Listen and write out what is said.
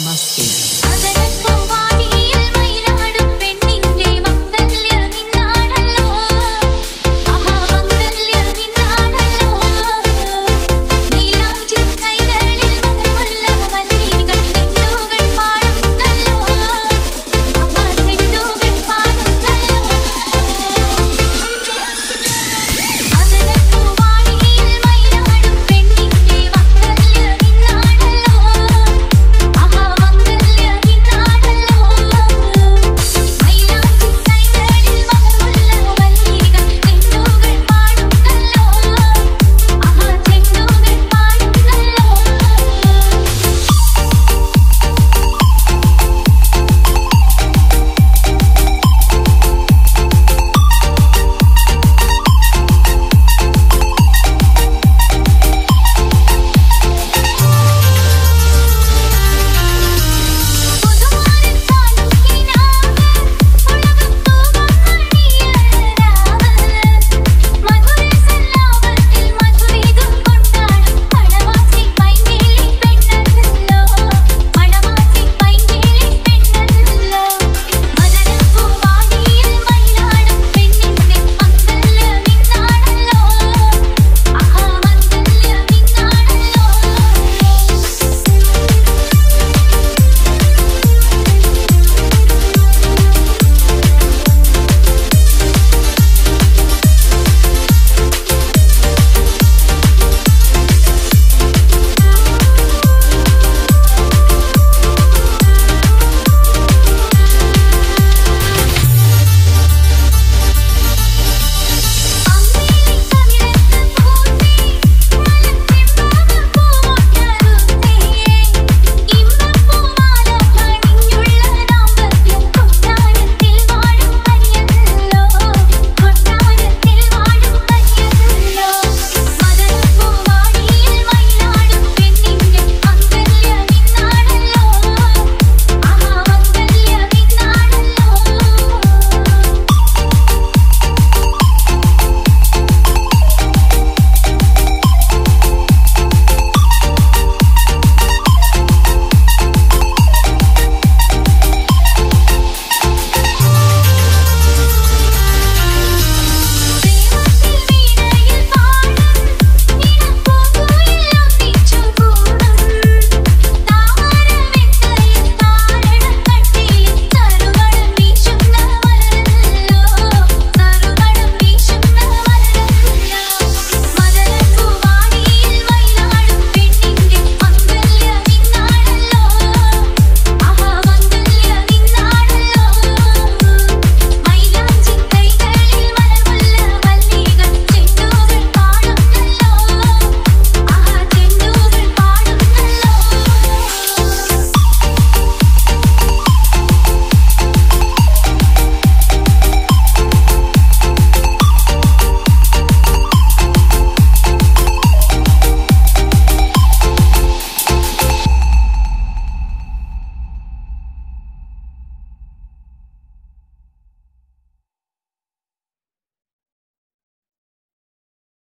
Macedo.